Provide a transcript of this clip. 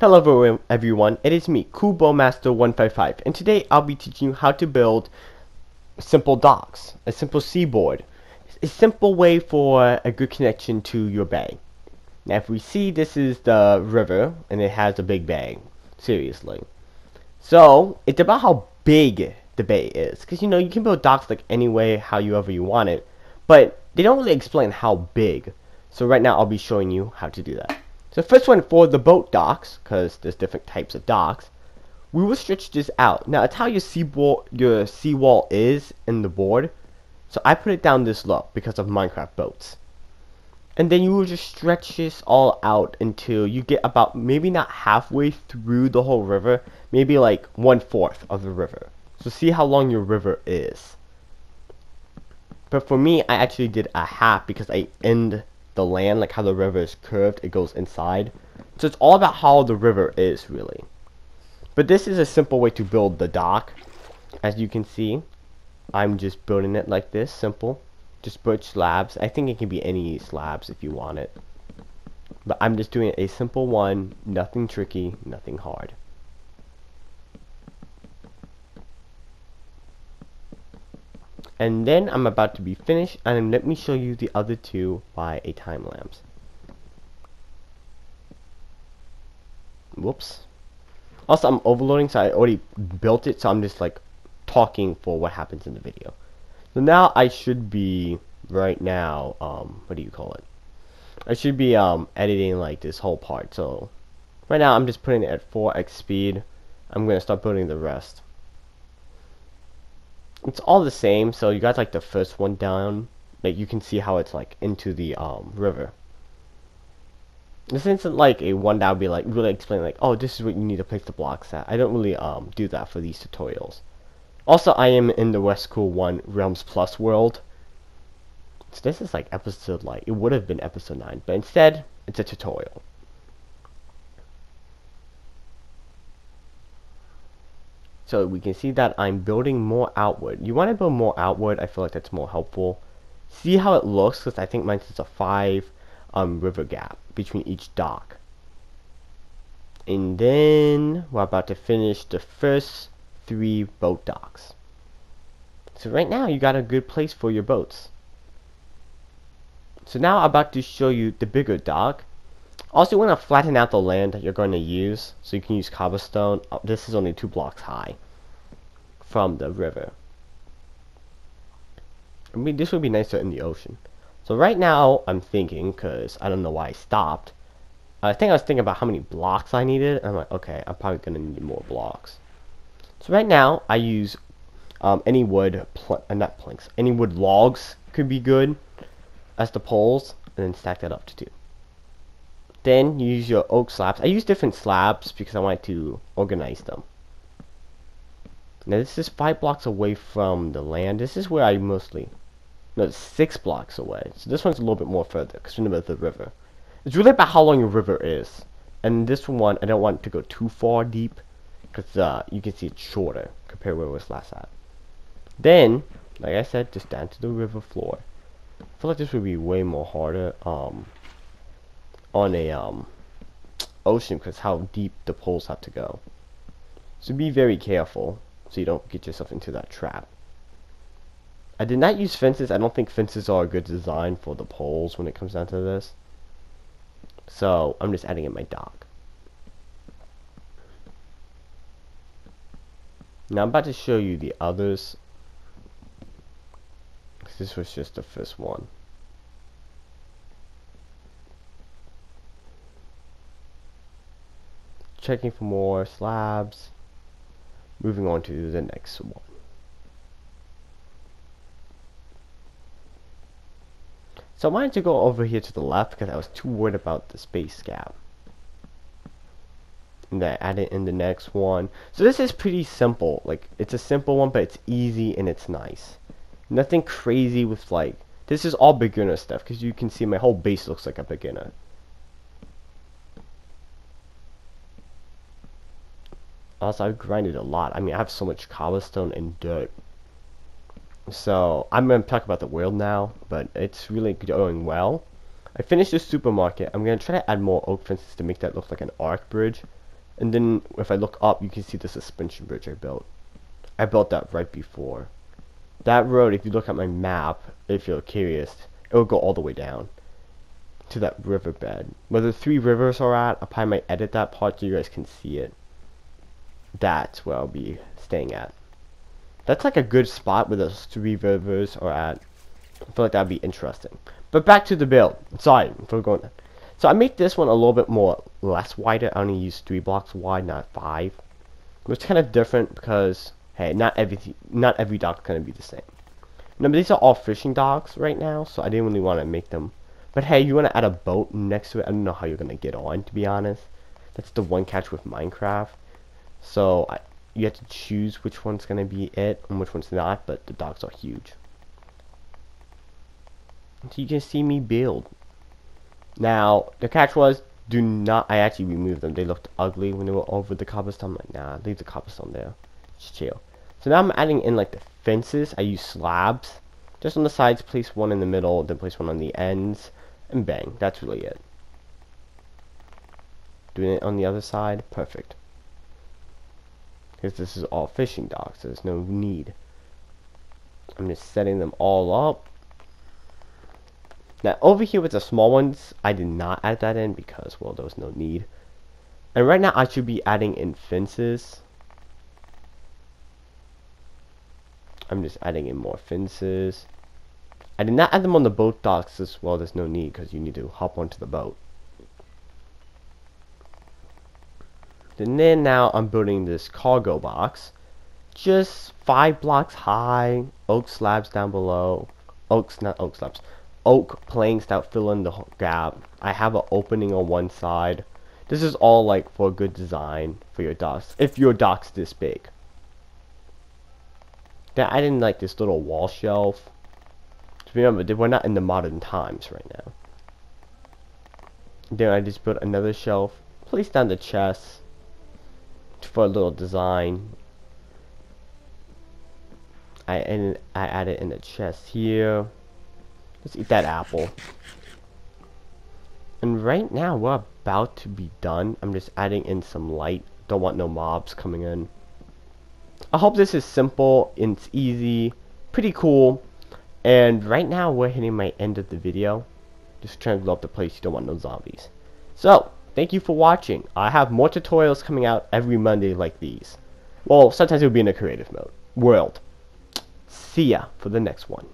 Hello everyone, it is me, CoolBowmaster155, and today I'll be teaching you how to build simple docks, a simple seaboard, a simple way for a good connection to your bay. Now if we see this is the river, and it has a big bay, seriously. So, it's about how big the bay is, because you know, you can build docks like any way, however you want it, but they don't really explain how big. So right now I'll be showing you how to do that. So first one for the boat docks, because there's different types of docks, we will stretch this out. Now it's how your seawall, your seawall is in the board. So I put it down this low because of Minecraft boats. And then you will just stretch this all out until you get about maybe not halfway through the whole river, maybe like one fourth of the river. So see how long your river is. But for me, I actually did a half because I end the land, like how the river is curved, it goes inside. So it's all about how the river is, really. But this is a simple way to build the dock. As you can see, I'm just building it like this, simple. Just birch slabs. I think it can be any slabs if you want it. But I'm just doing a simple one, nothing tricky, nothing hard. And then I'm about to be finished and let me show you the other two by a time lapse. Whoops. Also I'm overloading so I already built it so I'm just like talking for what happens in the video. So now I should be right now um what do you call it? I should be um editing like this whole part so right now I'm just putting it at 4x speed. I'm gonna start building the rest it's all the same so you got like the first one down like you can see how it's like into the um river. This isn't like a one that would be like really explain like oh this is what you need to place the blocks at. I don't really um do that for these tutorials. Also I am in the West Cool 1 Realms Plus world. So this is like episode like it would have been episode 9 but instead it's a tutorial So we can see that I'm building more outward. You want to build more outward. I feel like that's more helpful. See how it looks because I think mine's just a 5 um, river gap between each dock. And then we're about to finish the first three boat docks. So right now you got a good place for your boats. So now I'm about to show you the bigger dock. Also, you want to flatten out the land that you're going to use, so you can use cobblestone. Oh, this is only two blocks high from the river. I mean, this would be nicer in the ocean. So right now, I'm thinking, because I don't know why I stopped. I think I was thinking about how many blocks I needed. I'm like, okay, I'm probably going to need more blocks. So right now, I use um, any wood, pl uh, not planks, any wood logs could be good as the poles, and then stack that up to two. Then you use your oak slabs. I use different slabs because I want to organize them. Now this is five blocks away from the land. This is where I mostly, no, six blocks away. So this one's a little bit more further because remember the river. It's really about how long your river is. And this one, I don't want to go too far deep because uh, you can see it's shorter compared to where it was last at. Then, like I said, just down to the river floor. I feel like this would be way more harder. Um, on a um, ocean because how deep the poles have to go. So be very careful so you don't get yourself into that trap. I did not use fences. I don't think fences are a good design for the poles when it comes down to this. So I'm just adding in my dock. Now I'm about to show you the others. This was just the first one. checking for more slabs moving on to the next one. So I wanted to go over here to the left because I was too worried about the space gap and then add it in the next one. So this is pretty simple. Like it's a simple one but it's easy and it's nice. Nothing crazy with like this is all beginner stuff because you can see my whole base looks like a beginner I've grinded a lot. I mean, I have so much cobblestone and dirt. So, I'm going to talk about the world now, but it's really going well. I finished the supermarket. I'm going to try to add more oak fences to make that look like an arc bridge. And then if I look up, you can see the suspension bridge I built. I built that right before. That road, if you look at my map, if you're curious, it will go all the way down to that riverbed. Where the three rivers are at, I probably might edit that part so you guys can see it. That's where I'll be staying at. That's like a good spot where those three rivers are at. I feel like that'd be interesting. But back to the build. Sorry for going. So I made this one a little bit more less wider. I only used three blocks wide, not five. Which kind of different because hey, not every not every dock's gonna be the same. Remember, these are all fishing docks right now, so I didn't really want to make them. But hey, you want to add a boat next to it? I don't know how you're gonna get on, to be honest. That's the one catch with Minecraft. So I, you have to choose which one's gonna be it and which one's not. But the docks are huge. So you can see me build. Now the catch was do not. I actually removed them. They looked ugly when they were over the cobblestone. I'm like, nah, leave the cobblestone there. Just chill. So now I'm adding in like the fences. I use slabs. Just on the sides, place one in the middle, then place one on the ends, and bang. That's really it. Doing it on the other side, perfect. Because this is all fishing docks, there's no need. I'm just setting them all up. Now over here with the small ones, I did not add that in because, well, there was no need. And right now I should be adding in fences. I'm just adding in more fences. I did not add them on the boat docks as well. There's no need because you need to hop onto the boat. And then now I'm building this cargo box. Just five blocks high. Oak slabs down below. Oaks, not oak slabs. Oak planks that fill in the gap. I have an opening on one side. This is all like for a good design for your docks. If your dock's this big. Then I didn't like this little wall shelf. Remember, we're not in the modern times right now. Then I just put another shelf, place down the chest for a little design. I and I added in the chest here. Let's eat that apple. And right now we're about to be done. I'm just adding in some light. Don't want no mobs coming in. I hope this is simple and it's easy, pretty cool. And right now we're hitting my end of the video. Just trying to blow up the place, you don't want no zombies. So, thank you for watching. I have more tutorials coming out every Monday like these. Well, sometimes it will be in a creative mode. World. See ya for the next one.